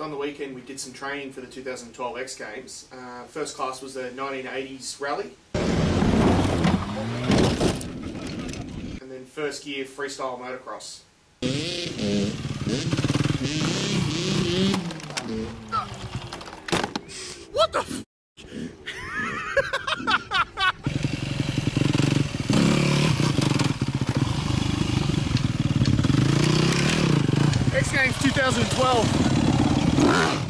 on the weekend we did some training for the 2012 X Games. Uh, first class was the 1980s rally. And then first gear freestyle motocross. What the f- X Games 2012. Ah!